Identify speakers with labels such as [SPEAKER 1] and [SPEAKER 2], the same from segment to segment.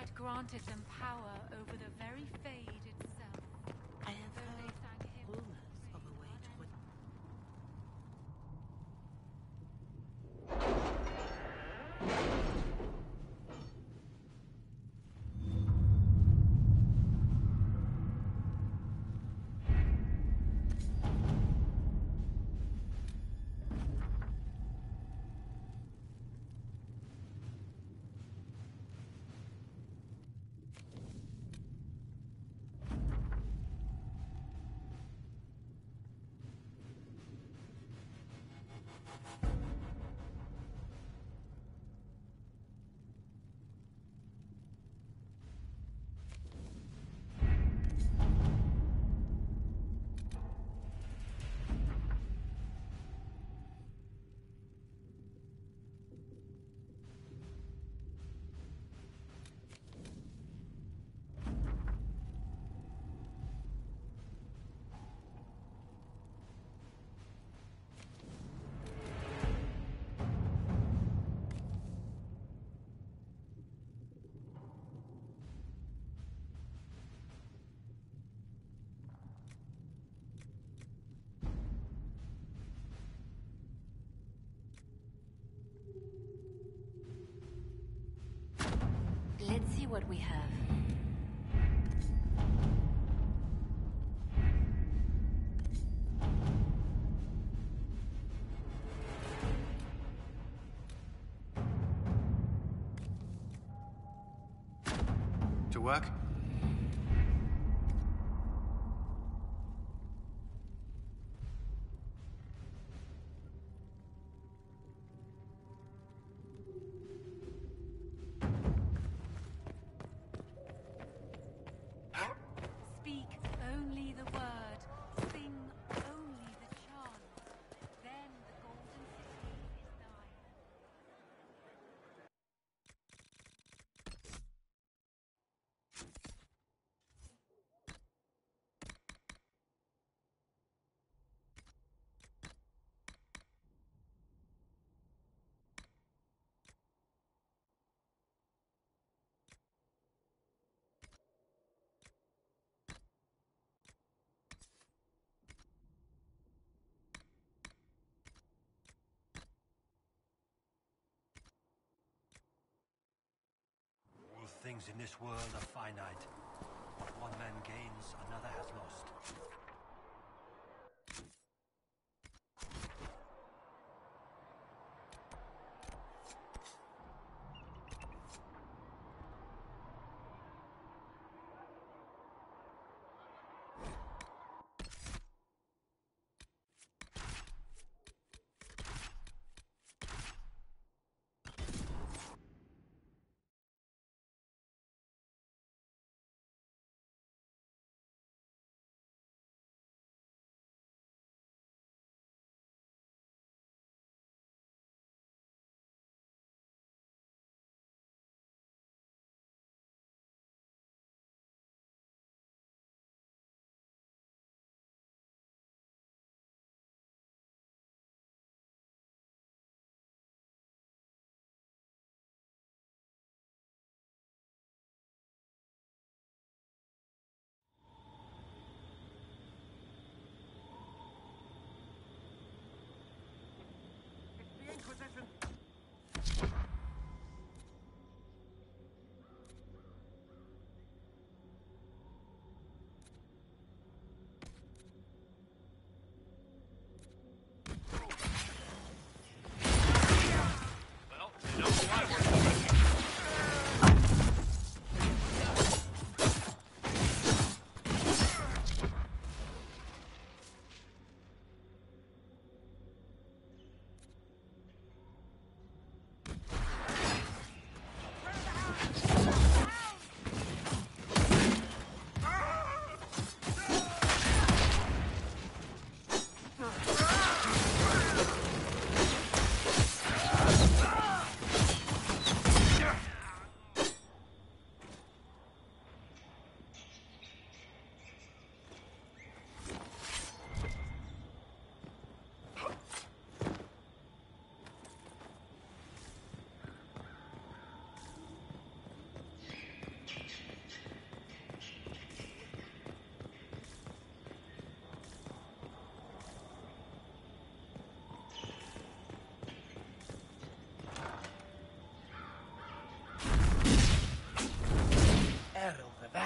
[SPEAKER 1] had granted them power over the very Fade
[SPEAKER 2] what we have.
[SPEAKER 3] To work?
[SPEAKER 1] Speak only the word, sing only the chant. Then the golden city is thine.
[SPEAKER 4] All things in this world are finite. What one man gains, another has lost.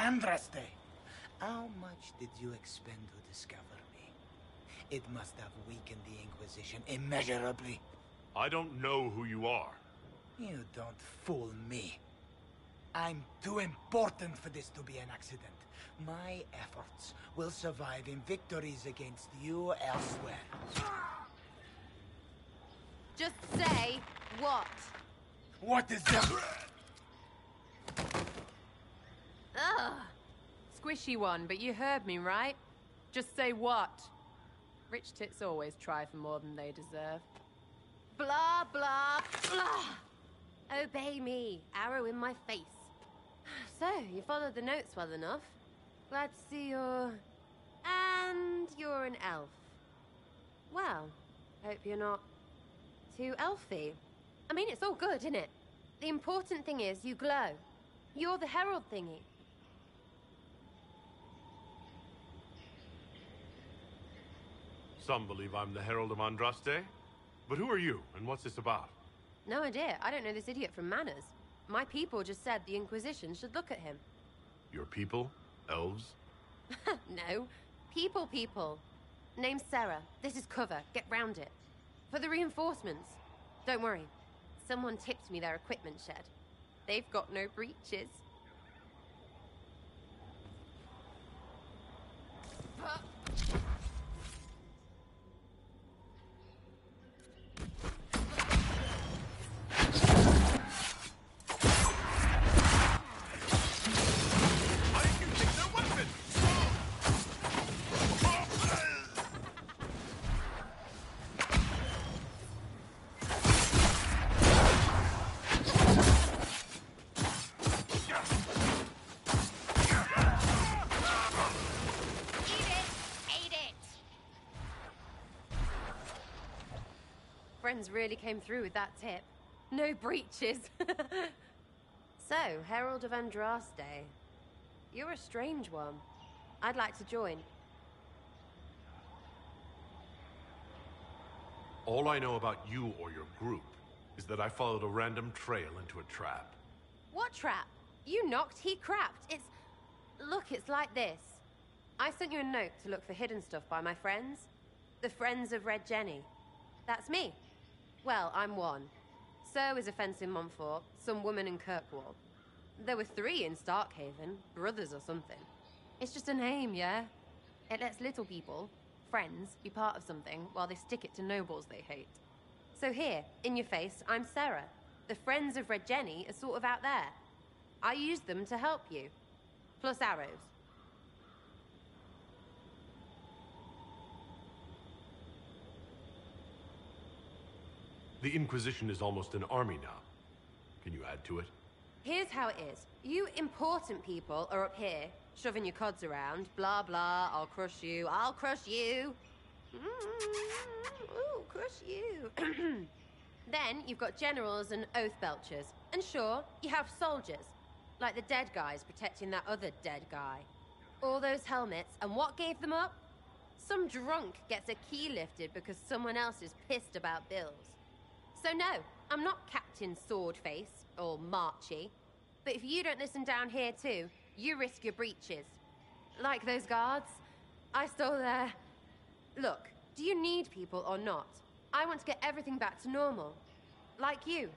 [SPEAKER 5] Andraste! How much did you expend to discover me? It must have weakened the Inquisition immeasurably.
[SPEAKER 6] I don't know who you are.
[SPEAKER 5] You don't fool me. I'm too important for this to be an accident. My efforts will survive in victories against you elsewhere.
[SPEAKER 7] Just say what?
[SPEAKER 5] What is that?
[SPEAKER 7] Ugh. Squishy one, but you heard me, right? Just say what? Rich tits always try for more than they deserve. Blah, blah, blah. Obey me. Arrow in my face. So, you followed the notes well enough. Glad to see you're... And you're an elf. Well, hope you're not too elfy. I mean, it's all good, isn't it? The important thing is you glow. You're the herald thingy.
[SPEAKER 6] Some believe I'm the Herald of Andraste. But who are you, and what's this about?
[SPEAKER 7] No idea. I don't know this idiot from Manners. My people just said the Inquisition should look at him.
[SPEAKER 6] Your people? Elves?
[SPEAKER 7] no. People, people. Name's Sera. This is cover. Get round it. For the reinforcements. Don't worry. Someone tipped me their equipment shed. They've got no breaches. Friends really came through with that tip. No breaches. so, Herald of Andraste. You're a strange one. I'd like to join.
[SPEAKER 6] All I know about you or your group is that I followed a random trail into a trap.
[SPEAKER 7] What trap? You knocked, he crapped. It's. Look, it's like this. I sent you a note to look for hidden stuff by my friends. The Friends of Red Jenny. That's me. Well, I'm one. So is a fence in Montfort, some woman in Kirkwall. There were three in Starkhaven, brothers or something. It's just a name, yeah? It lets little people, friends, be part of something while they stick it to nobles they hate. So here, in your face, I'm Sera. The Friends of Red Jenny are sort of out there. I use them to help you. Plus arrows.
[SPEAKER 6] The Inquisition is almost an army now. Can you add to it?
[SPEAKER 7] Here's how it is. You important people are up here, shoving your cods around. Blah, blah, I'll crush you, I'll crush you. Mm, Ooh, crush you. then you've got generals and oath belchers. And sure, you have soldiers. Like the dead guys protecting that other dead guy. All those helmets, and what gave them up? Some drunk gets a key lifted because someone else is pissed about bills. So no, I'm not Captain Swordface or Marchy. But if you don't listen down here too, you risk your breeches. Like those guards, I stole their. Look, do you need people or not? I want to get everything back to normal. Like you.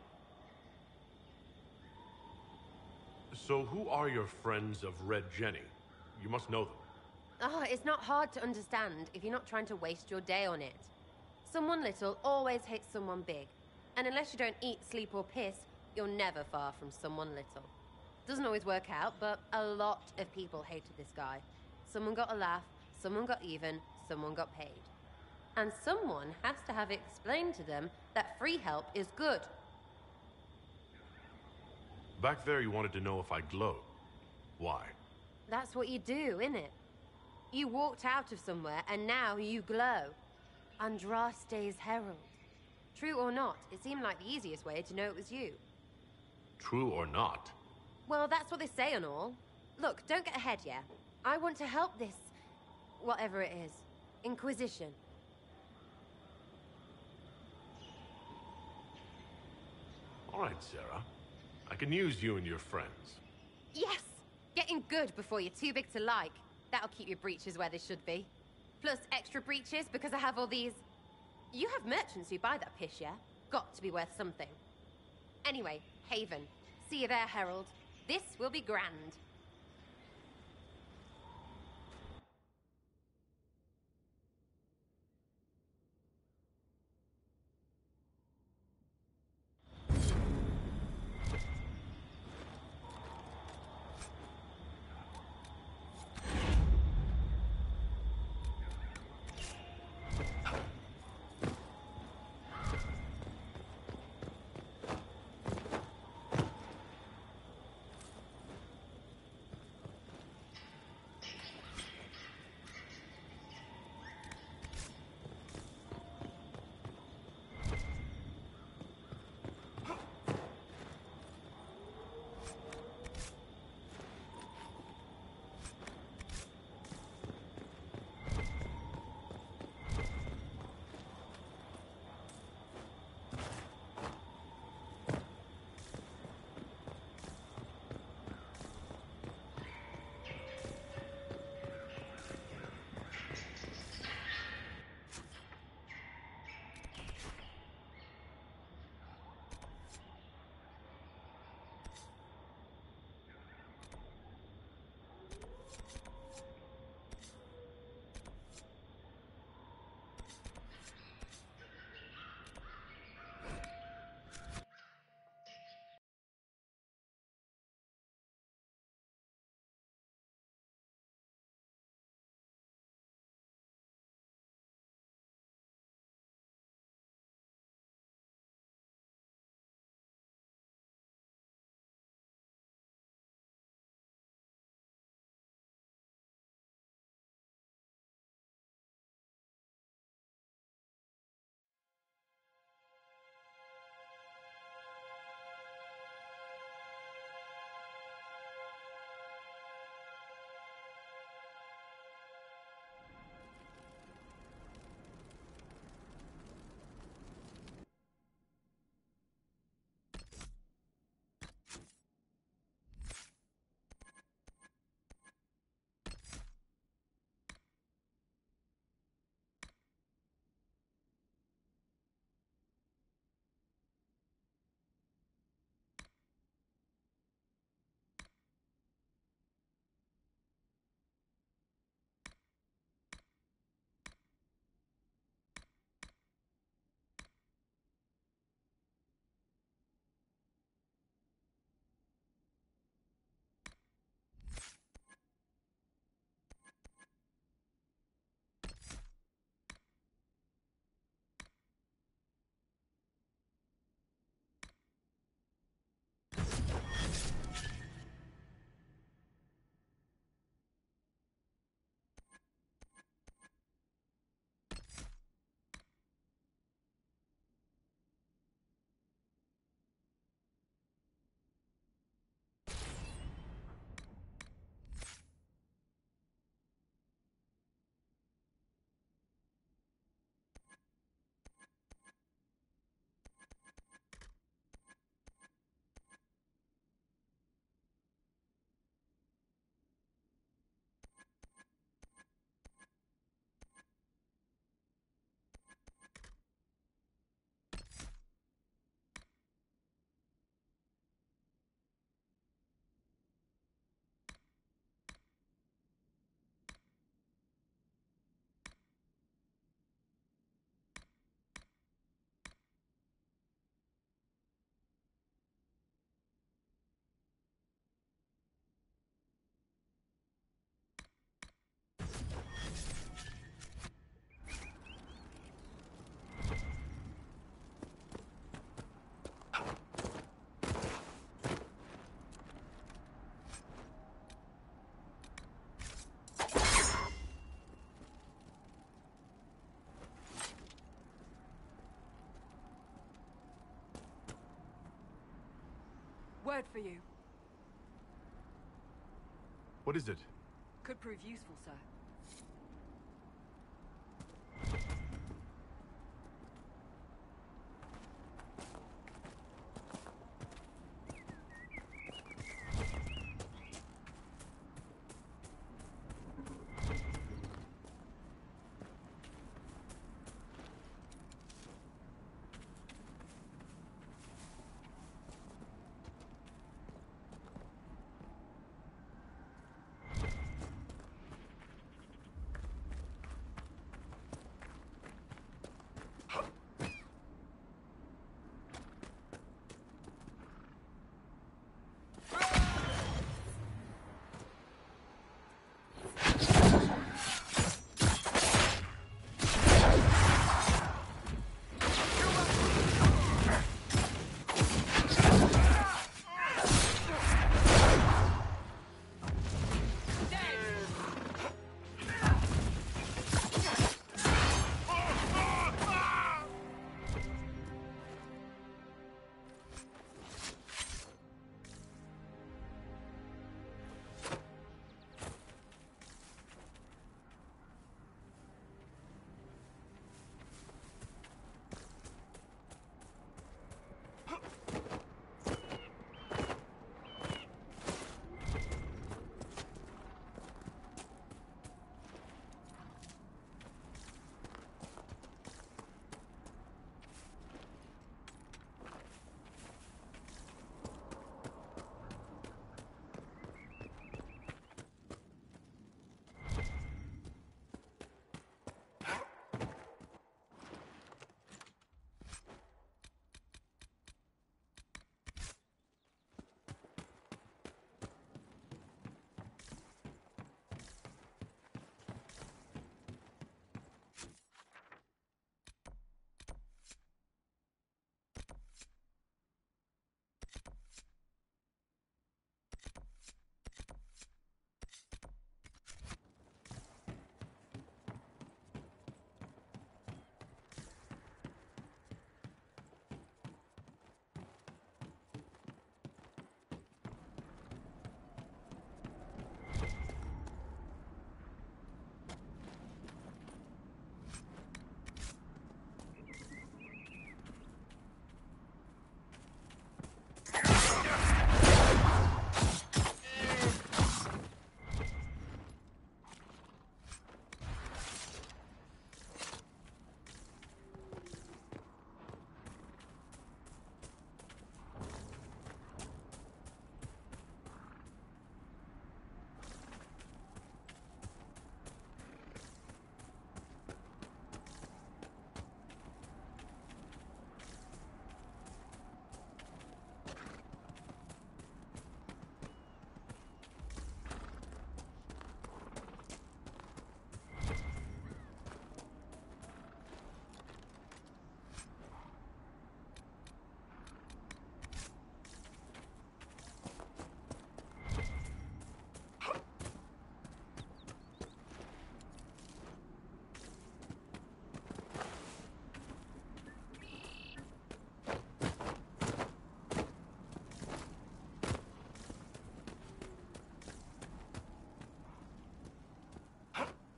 [SPEAKER 6] So who are your friends of Red Jenny? You must know them.
[SPEAKER 7] Oh, it's not hard to understand if you're not trying to waste your day on it. Someone little always hits someone big. And unless you don't eat, sleep, or piss, you're never far from someone little. Doesn't always work out, but a lot of people hated this guy. Someone got a laugh, someone got even, someone got paid. And someone has to have explained to them that free help is good.
[SPEAKER 6] Back there, you wanted to know if I glowed. Why?
[SPEAKER 7] That's what you do, innit? You walked out of somewhere and now you glow. Andraste's herald. True or not, it seemed like the easiest way to know it was you.
[SPEAKER 6] True or not?
[SPEAKER 7] Well, that's what they say and all. Look, don't get ahead, yeah? I want to help this. whatever it is. Inquisition.
[SPEAKER 6] All right, Sera. I can use you and your friends.
[SPEAKER 7] Yes! Getting good before you're too big to like. That'll keep your breeches where they should be. Plus extra breeches because I have all these... You have merchants who buy that piss, yeah? Got to be worth something. Anyway, Haven. See you there, Herald. This will be grand.
[SPEAKER 8] Word for you.
[SPEAKER 6] What is it?
[SPEAKER 8] Could prove useful, sir.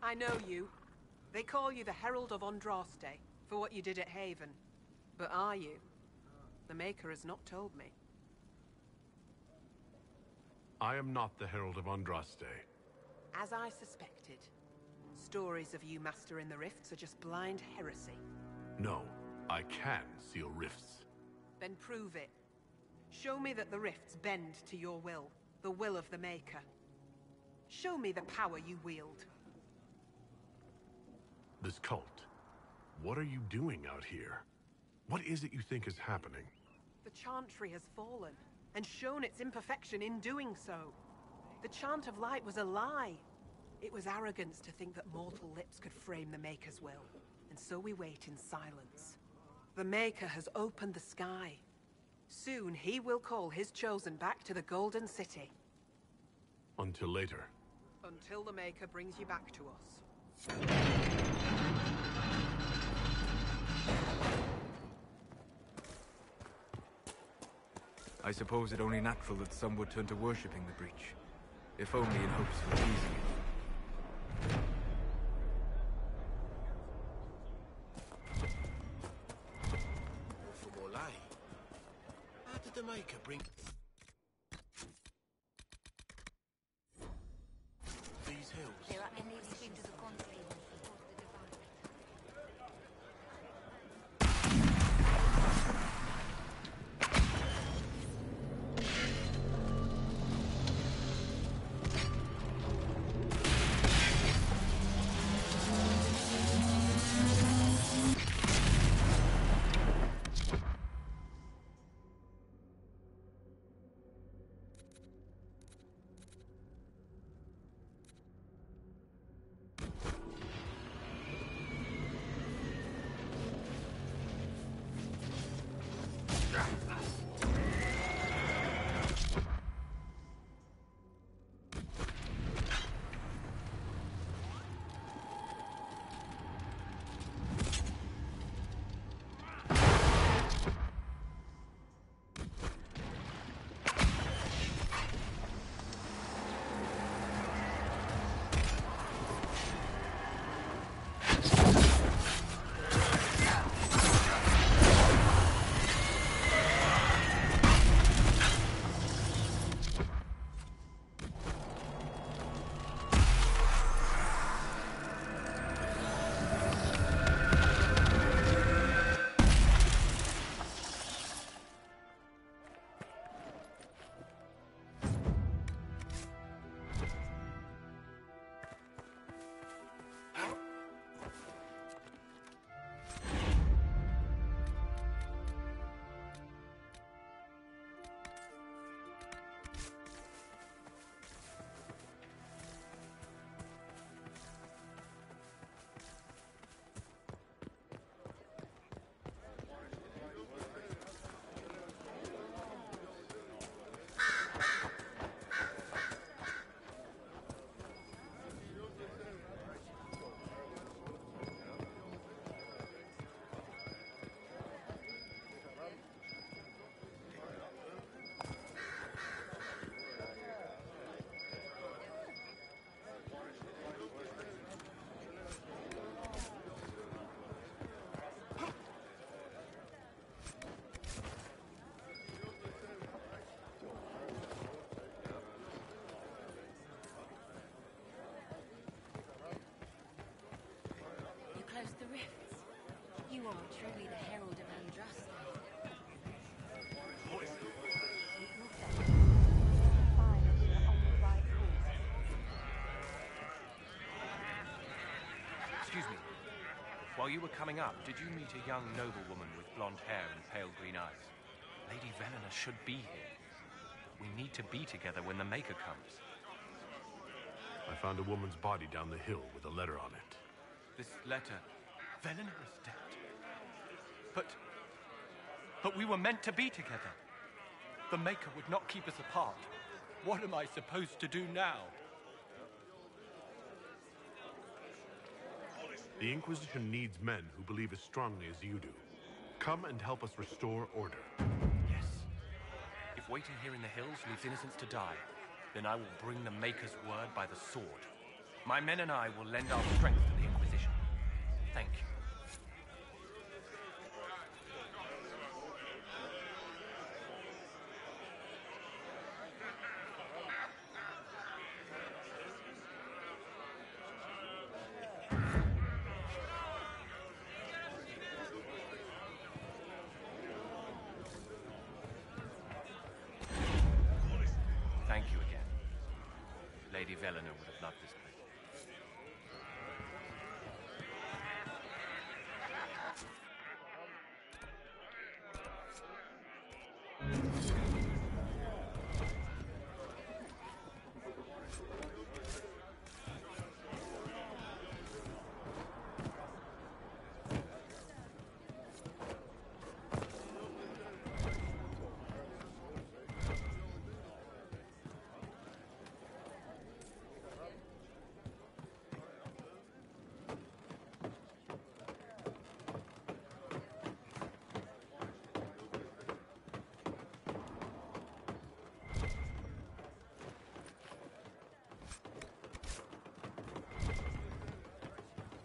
[SPEAKER 9] I know you. They call you the Herald of Andraste for what you did at Haven. But are you? The Maker has not told me.
[SPEAKER 6] I am not the Herald of Andraste.
[SPEAKER 9] As I suspected. Stories of you mastering the rifts are just blind heresy.
[SPEAKER 6] No, I can seal rifts.
[SPEAKER 9] Then prove it. Show me that the rifts bend to your will, the will of the Maker. Show me the power you wield.
[SPEAKER 6] This cult. What are you doing out here? What is it you think is happening?
[SPEAKER 9] The Chantry has fallen, and shown its imperfection in doing so. The Chant of Light was a lie. It was arrogance to think that mortal lips could frame the Maker's will, and so we wait in silence. The Maker has opened the sky. Soon he will call his chosen back to the Golden City.
[SPEAKER 6] Until later.
[SPEAKER 9] Until the Maker brings you back to us.
[SPEAKER 10] I suppose it only natural that some would turn to worshipping the breach, if only in hopes of appeasing it.
[SPEAKER 11] Are truly the herald of Andraste.
[SPEAKER 12] Excuse me. While you were coming up, did you meet a young noblewoman with blonde hair and pale green eyes? Lady Velena should be here. We need to be together when the Maker comes.
[SPEAKER 6] I found a woman's body down the hill with a letter on it.
[SPEAKER 12] This letter. Velena is dead. But. But we were meant to be together. The Maker would not keep us apart. What am I supposed to do now?
[SPEAKER 6] The Inquisition needs men who believe as strongly as you do. Come and help us restore order.
[SPEAKER 12] Yes. If waiting here in the hills leaves innocents to die, then I will bring the Maker's word by the sword. My men and I will lend our strength to the Inquisition. Thank you. Thank you again. Lady Velena would have loved this place.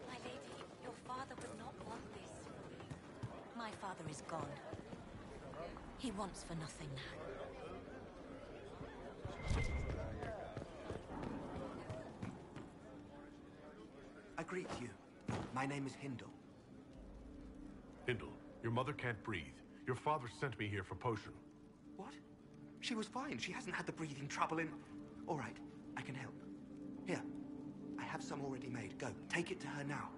[SPEAKER 2] My lady, your father would not want this. My father is gone. He wants for nothing now.
[SPEAKER 13] I greet you. My name is Hindle.
[SPEAKER 6] Hindle, your mother can't breathe. Your father sent me here for potion.
[SPEAKER 13] What? She was fine. She hasn't had the breathing trouble in... All right, I can help. Here, I have some already made. Go, take it to her now.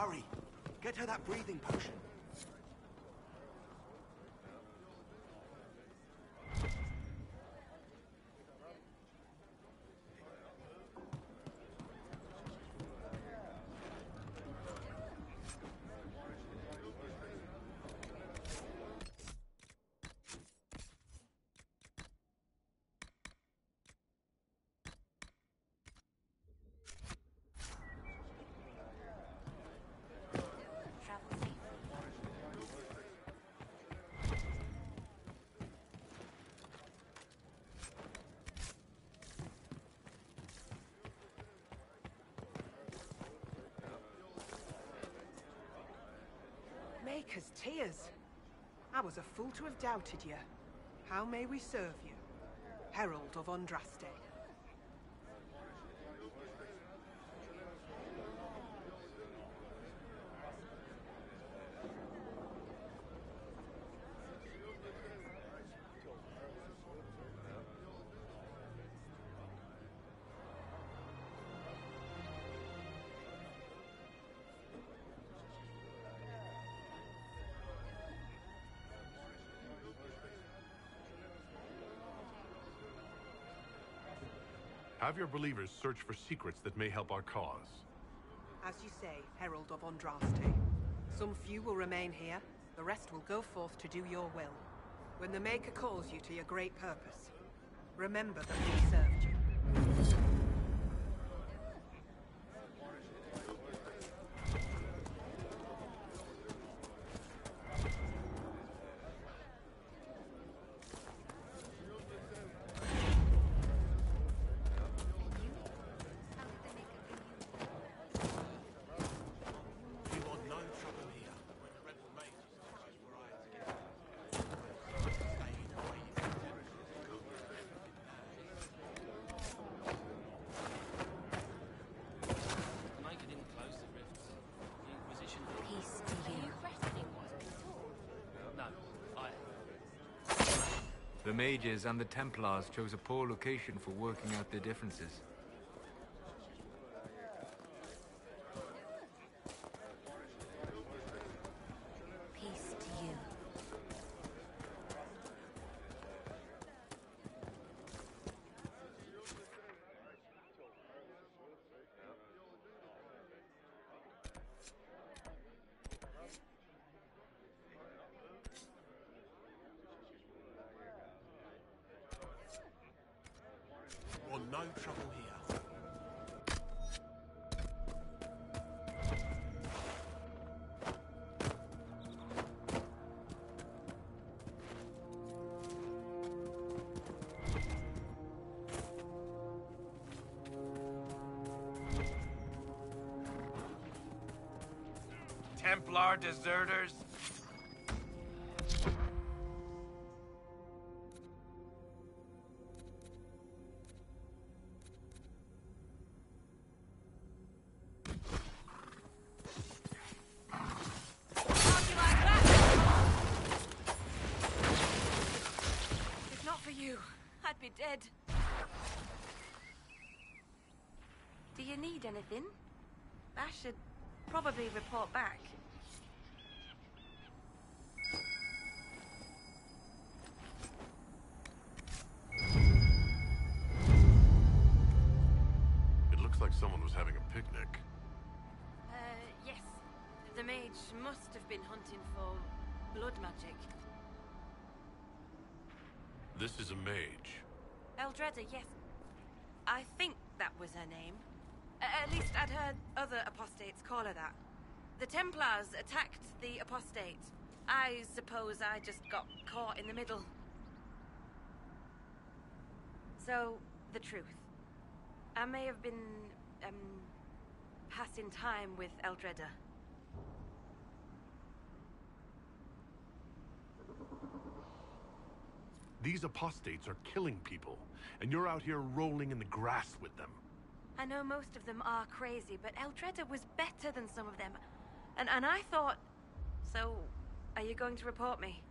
[SPEAKER 13] Hurry! Get her that breathing potion.
[SPEAKER 2] Travel safely.
[SPEAKER 9] Maker's tears. I was a fool to have doubted you. How may we serve you? Herald of Andraste.
[SPEAKER 6] Have your believers search for secrets that may help our cause.
[SPEAKER 9] As you say, Herald of Andraste. Some few will remain here, the rest will go forth to do your will. When the Maker calls you to your great purpose, remember that we served you.
[SPEAKER 4] We want no trouble here. When the rebel mates surprise your eyes again. Staying away from
[SPEAKER 14] The Maker didn't close the rifts. The Inquisition did.
[SPEAKER 11] Peace to you.
[SPEAKER 14] No, I.
[SPEAKER 10] The mages and the Templars chose a poor location for working out their differences.
[SPEAKER 5] Deserters?
[SPEAKER 11] If not for you, I'd be dead. Do you need anything? I should probably report back. Magic.
[SPEAKER 6] This is a mage.
[SPEAKER 11] Eldreda, yes. I think that was her name. At least I'd heard other apostates call her that. The Templars attacked the apostate. I suppose I just got caught in the middle. So, the truth. I may have been, um, passing time with Eldreda.
[SPEAKER 6] These apostates are killing people, and you're out here rolling in the grass with them.
[SPEAKER 11] I know most of them are crazy, but Eldreda was better than some of them. And, and I thought... So, are you going to report me?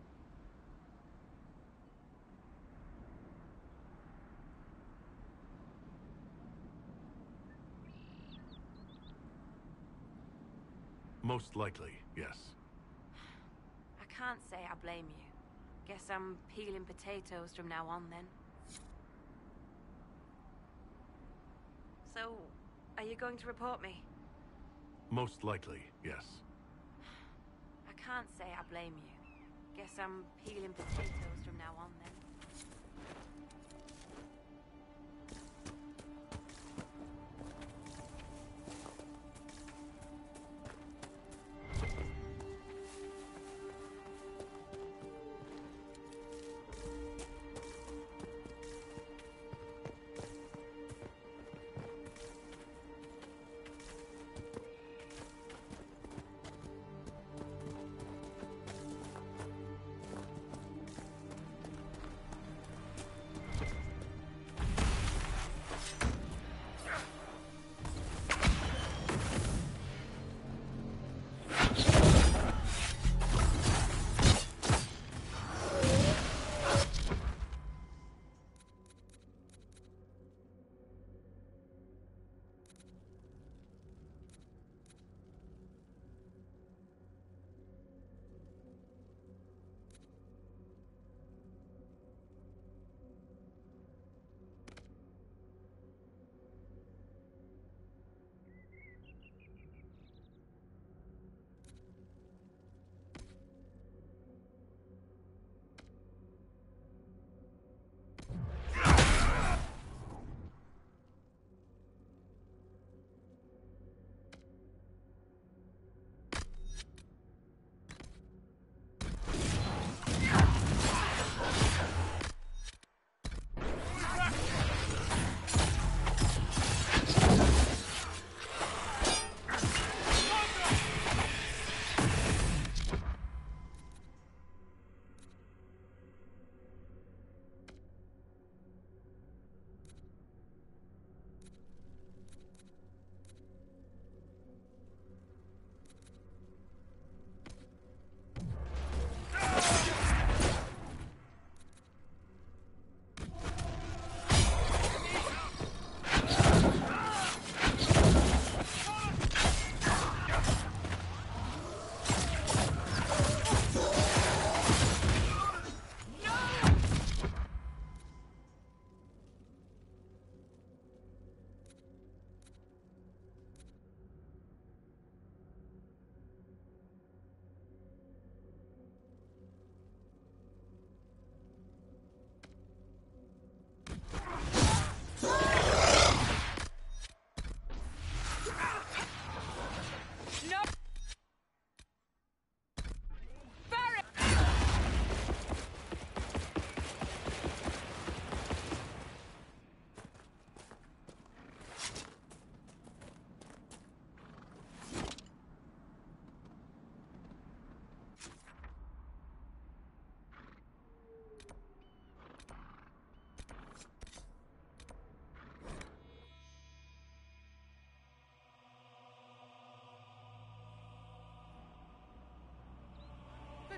[SPEAKER 6] Most likely, yes.
[SPEAKER 11] I can't say I blame you. Guess I'm peeling potatoes from now on then. So, are you going to report me?
[SPEAKER 6] Most likely, yes.
[SPEAKER 11] I can't say I blame you. Guess I'm peeling potatoes from now on then.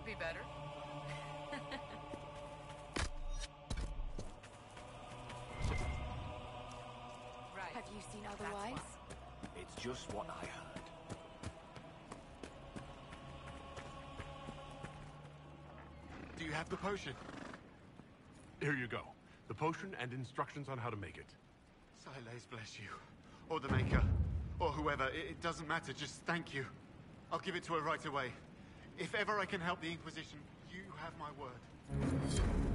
[SPEAKER 4] Could be better. right.
[SPEAKER 1] Have you seen otherwise?
[SPEAKER 13] It's just what I heard.
[SPEAKER 6] Do you have the potion? Here you go. The potion and instructions on how to make it.
[SPEAKER 15] Silas bless you. Or the Maker. Or whoever. It, it doesn't matter. Just thank you. I'll give it to her right away. If ever I can help the Inquisition, you have my word.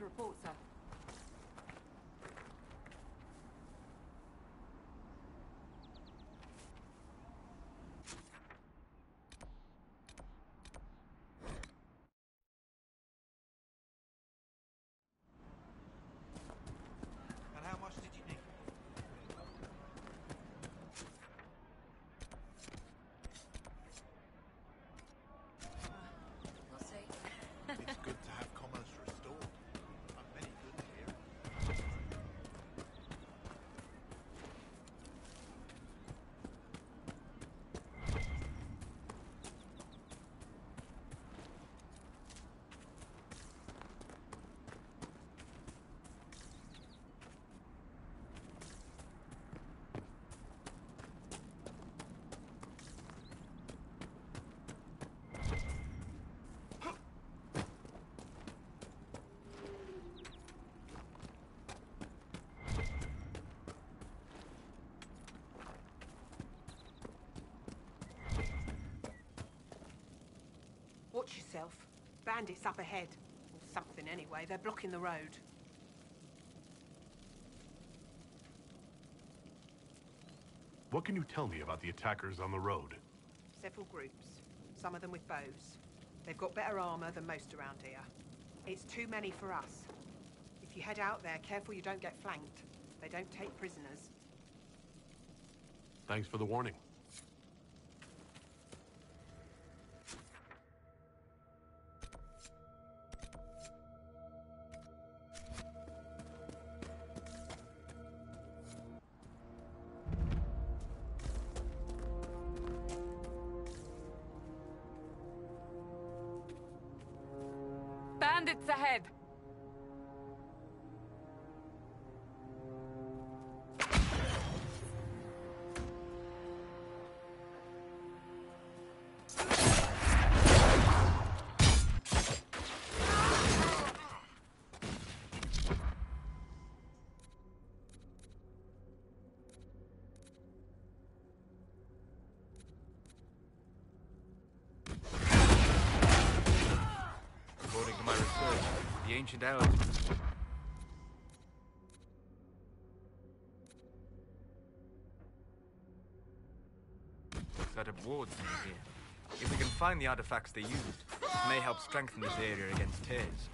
[SPEAKER 4] Nothing to report, sir.
[SPEAKER 9] Watch yourself. Bandits up ahead. Or something anyway, they're blocking the road.
[SPEAKER 6] What can you tell me about the attackers on the road?
[SPEAKER 9] Several groups, some of them with bows. They've got better armor than most around here. It's too many for us. If you head out there, careful you don't get flanked. They don't take prisoners.
[SPEAKER 6] Thanks for the warning.
[SPEAKER 10] Ancient. Set up wards near here. If we can find the artifacts they used, it may help strengthen this area against tears.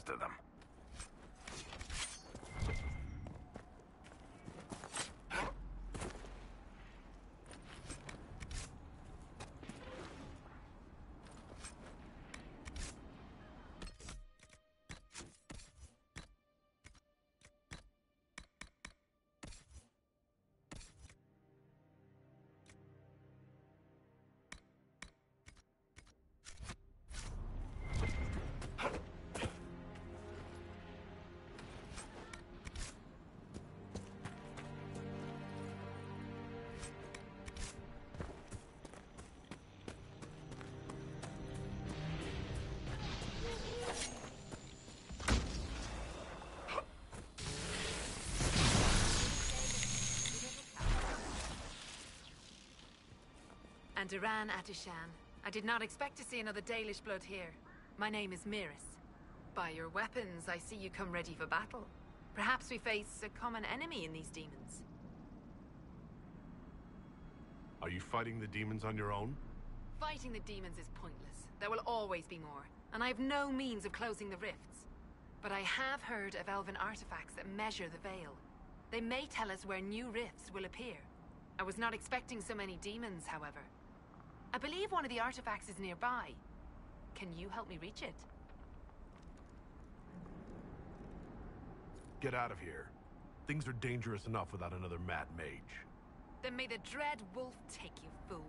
[SPEAKER 16] Last of them.
[SPEAKER 8] And Duran Atishan. I did not expect to see another Dalish blood here. My name is Mihris. By your weapons, I see you come ready for battle. Perhaps we face a common enemy in these demons.
[SPEAKER 6] Are you fighting the demons on your own?
[SPEAKER 8] Fighting the demons is pointless. There will always be more, and I have no means of closing the rifts. But I have heard of elven artifacts that measure the veil. They may tell us where new rifts will appear. I was not expecting so many demons, however. I believe one of the artifacts is nearby. Can you help me reach it?
[SPEAKER 6] Get out of here. Things are dangerous enough without another mad mage.
[SPEAKER 8] Then may the dread wolf take you, fool.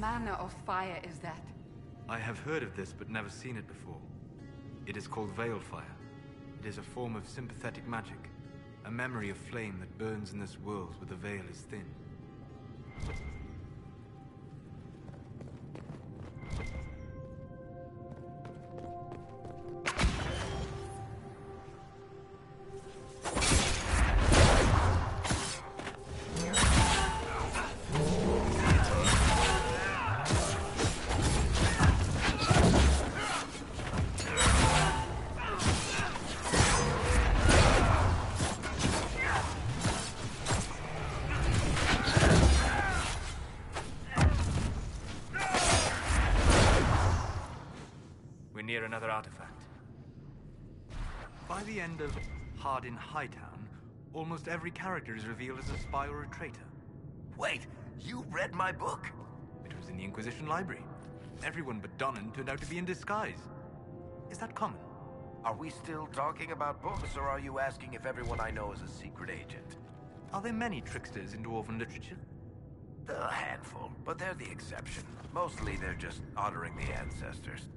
[SPEAKER 8] Manner of fire is that?
[SPEAKER 10] I have heard of this but never seen it before. It is called Veil Fire. It is a form of sympathetic magic, a memory of flame that burns in this world where the veil is thin. Hard in Hightown, almost every character is revealed as a spy or a traitor.
[SPEAKER 16] Wait, you read my book?
[SPEAKER 10] It was in the Inquisition library. Everyone but Donnen turned out to be in disguise. Is that common?
[SPEAKER 16] Are we still talking about books, or are you asking if everyone I know is a secret agent?
[SPEAKER 10] Are there many tricksters in dwarven literature?
[SPEAKER 16] A handful, but they're the exception. Mostly they're just honoring the ancestors.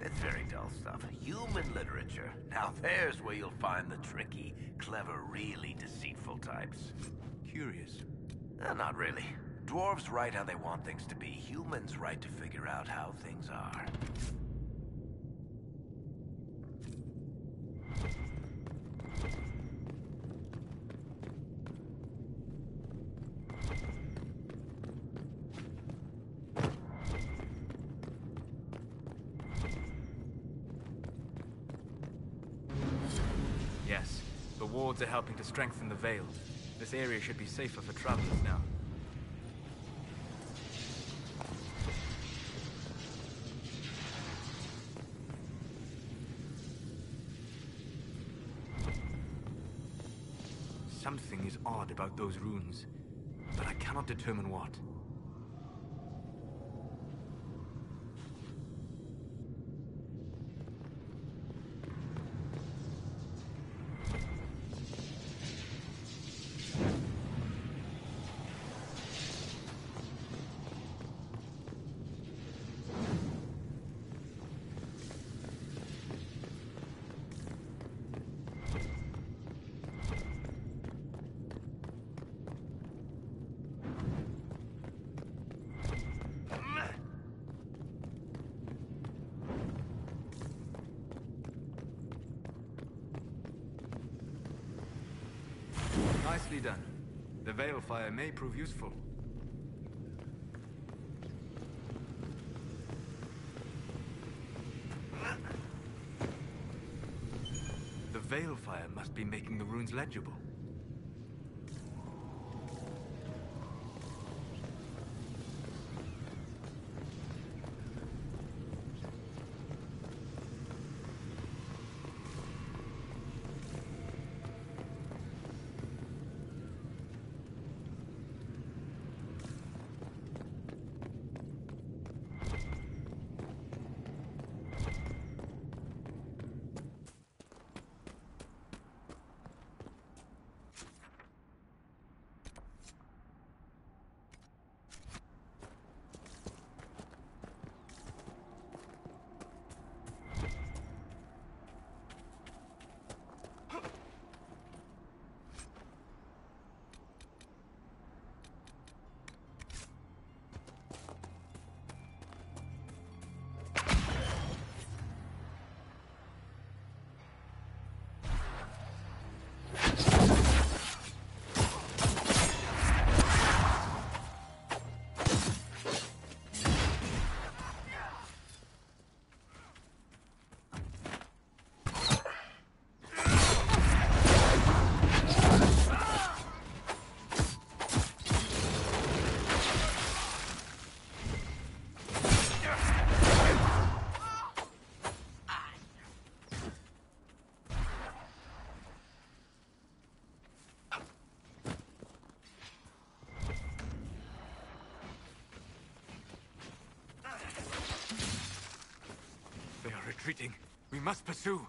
[SPEAKER 16] It's very dull stuff. Human literature. Now there's where you'll find the tricky, clever, really deceitful types.
[SPEAKER 10] Curious.
[SPEAKER 16] Uh, not really. Dwarves write how they want things to be. Humans write to figure out how things are.
[SPEAKER 10] Wards are helping to strengthen the Veil. This area should be safer for travelers now. Something is odd about those runes, but I cannot determine what. Nicely done. The Veil Fire may prove useful. The Veil Fire must be making the runes legible. Retreating. We must pursue.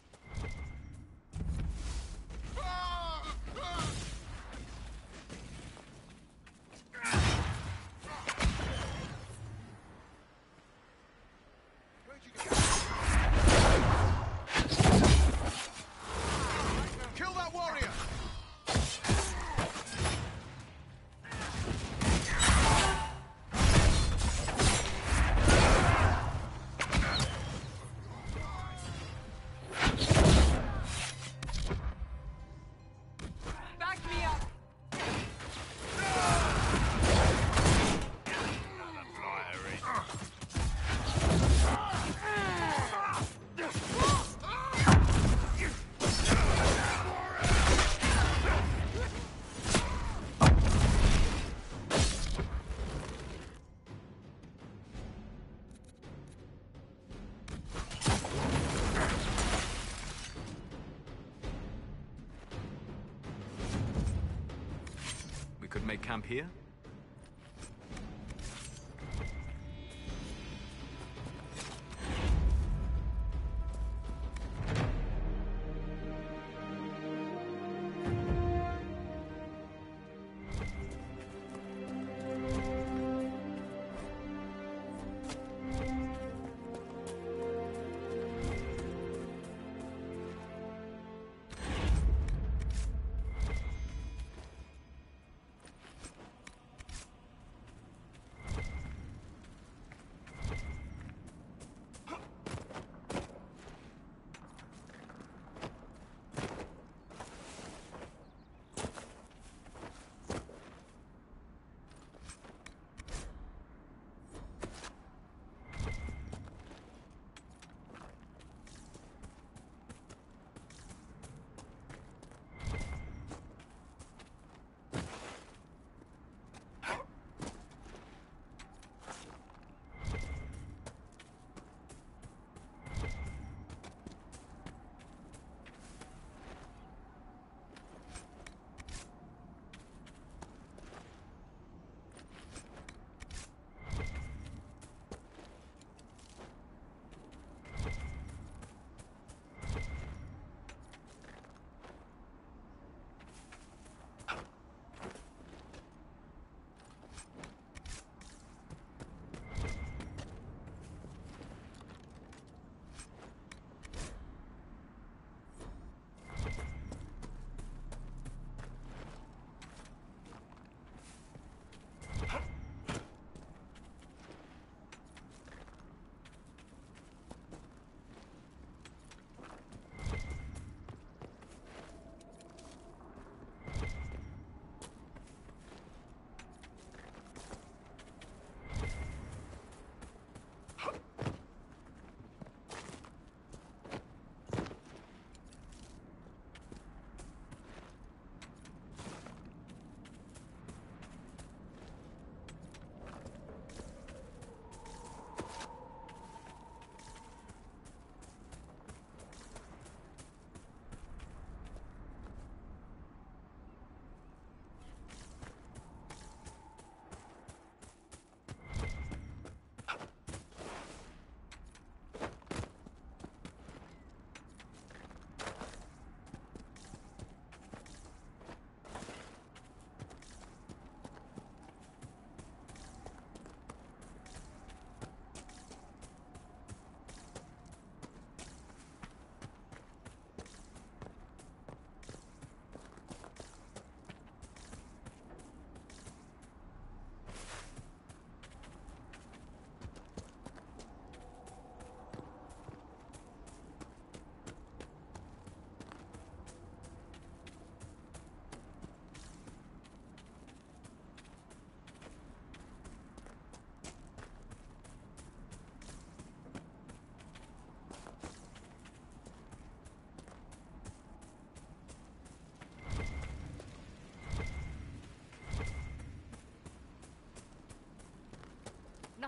[SPEAKER 10] Camp here?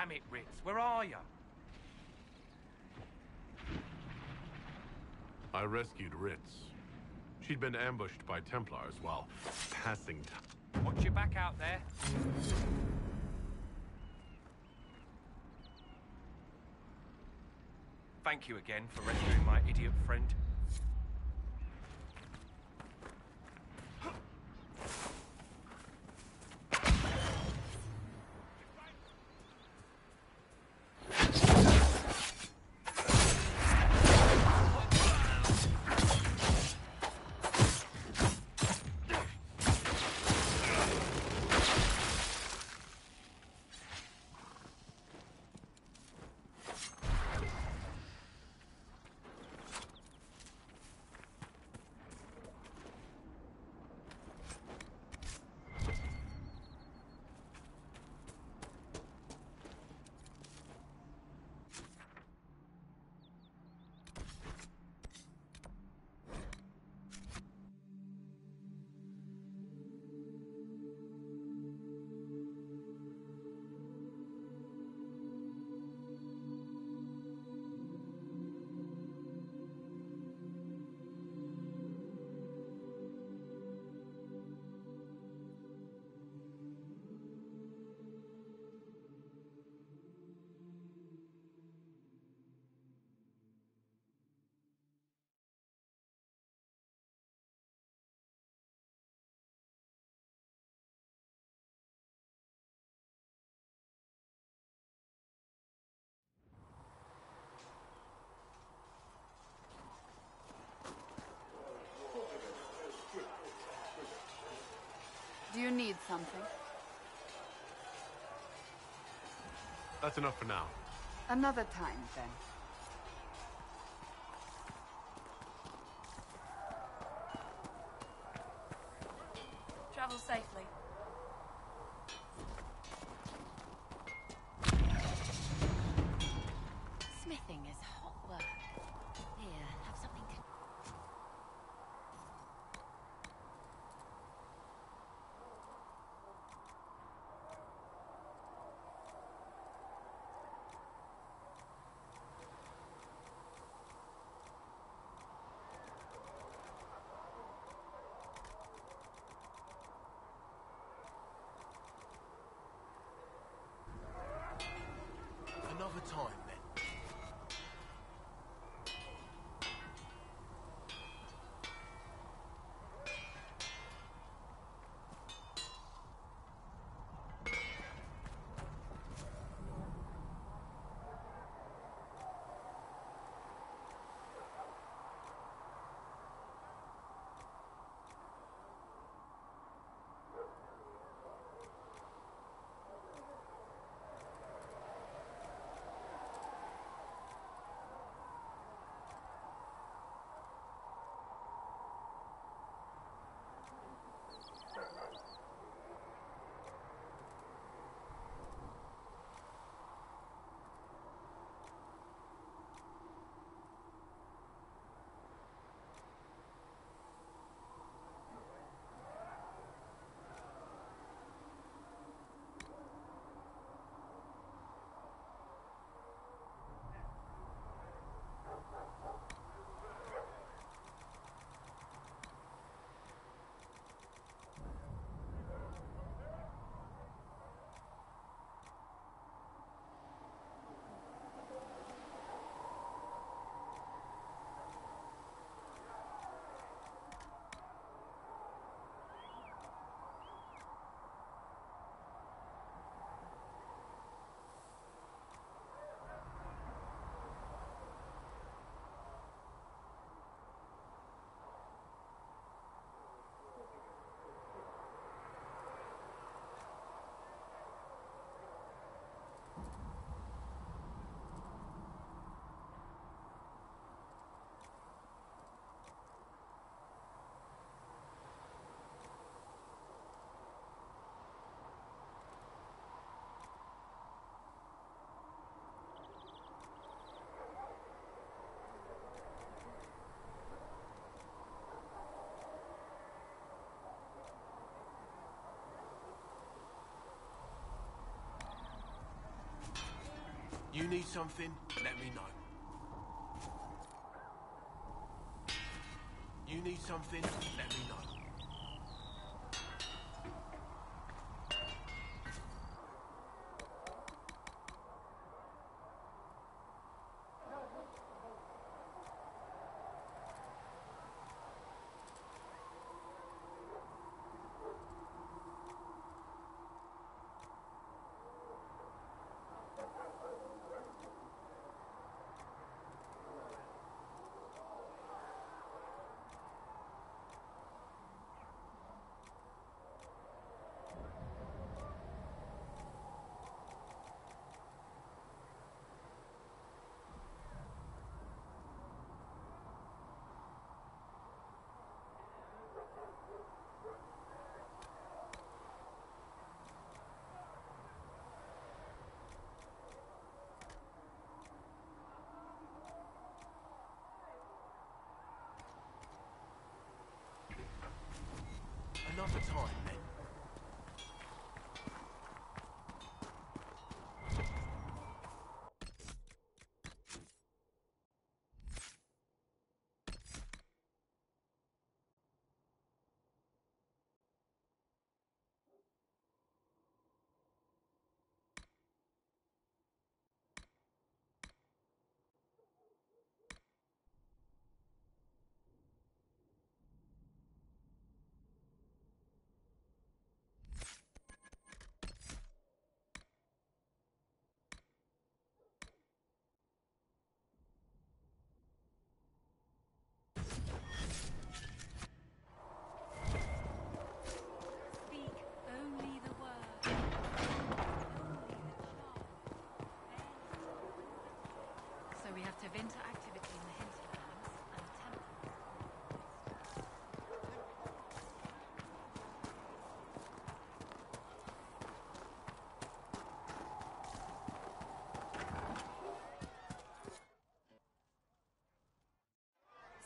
[SPEAKER 12] Damn it, Ritz, where are you?
[SPEAKER 6] I rescued Ritz. She'd been ambushed by Templars while passing time.
[SPEAKER 12] Watch your back out there. Thank you again for rescuing my idiot friend.
[SPEAKER 2] Need something?
[SPEAKER 6] That's enough for now.
[SPEAKER 2] Another time, then.
[SPEAKER 4] Need something, let me know. You need something, let me know. Another time, then.
[SPEAKER 1] Speak only the word. So we have Tevinter activity in the hinterlands and Temple.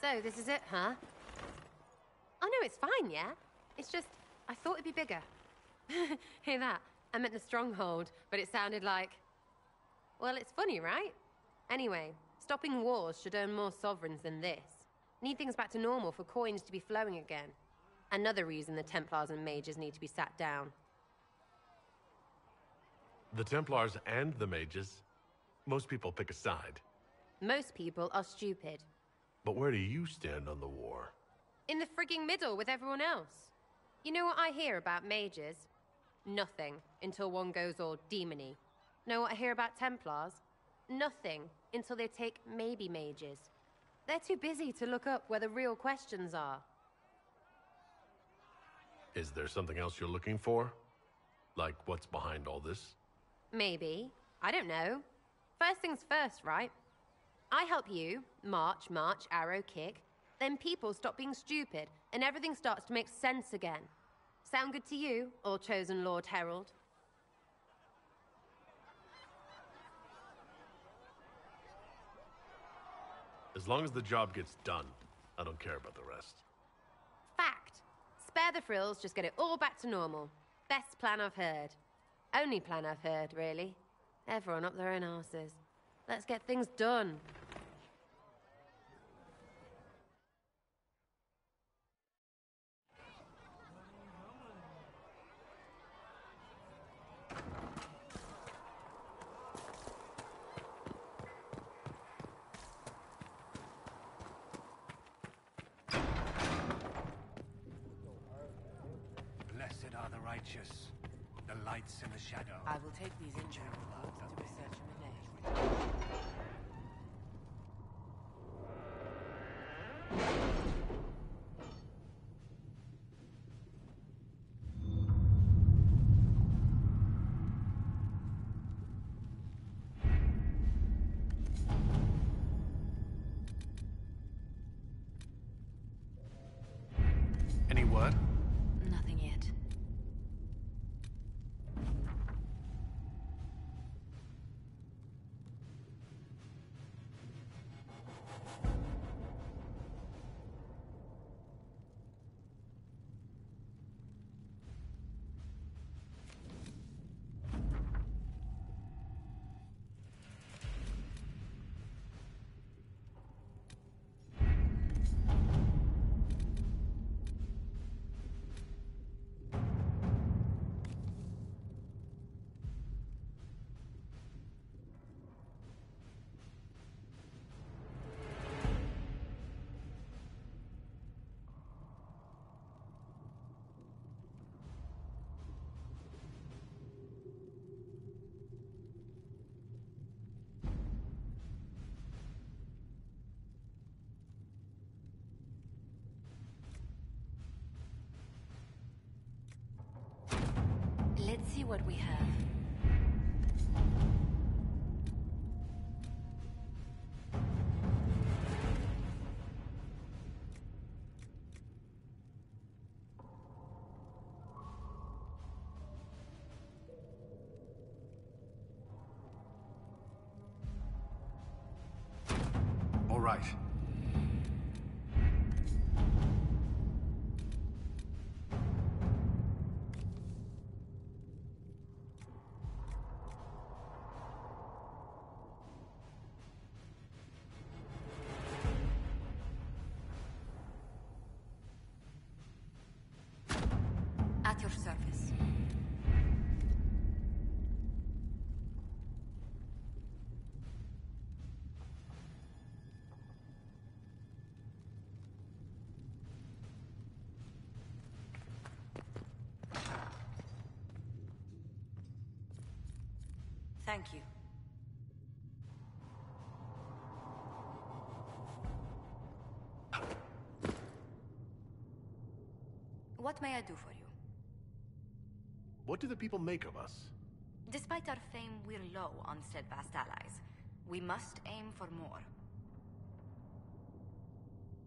[SPEAKER 7] So, this is it, huh? Oh, no, it's fine, yeah? It's just, I thought it'd be bigger. Hear that? I meant the stronghold, but it sounded like. Well, it's funny, right? Anyway, stopping wars should earn more sovereigns than this. Need things back to normal for coins to be flowing again. Another reason the Templars and mages need to be sat down.
[SPEAKER 6] The Templars and the mages. Most people pick a side.
[SPEAKER 7] Most people are stupid.
[SPEAKER 6] But where do you stand on the war?
[SPEAKER 7] In the frigging middle with everyone else. You know what I hear about mages? Nothing until one goes all demony. Know what I hear about Templars? Nothing until they take maybe mages. They're too busy to look up where the real questions are.
[SPEAKER 6] Is there something else you're looking for? Like what's behind all this?
[SPEAKER 7] Maybe. I don't know. First things first, right? I help you, march, march, arrow, kick. Then people stop being stupid and everything starts to make sense again. Sound good to you, all chosen Lord Herald?
[SPEAKER 6] As long as the job gets done, I don't care about the rest.
[SPEAKER 7] Fact. Spare the frills, just get it all back to normal. Best plan I've heard. Only plan I've heard, really. Everyone up their own arses. Let's get things done.
[SPEAKER 2] What we have.
[SPEAKER 17] Thank you.
[SPEAKER 2] What may I do for you?
[SPEAKER 6] What do the people make of us?
[SPEAKER 2] Despite our fame, we're low on steadfast allies. We must aim for more.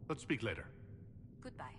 [SPEAKER 6] Let's speak later.
[SPEAKER 2] Goodbye.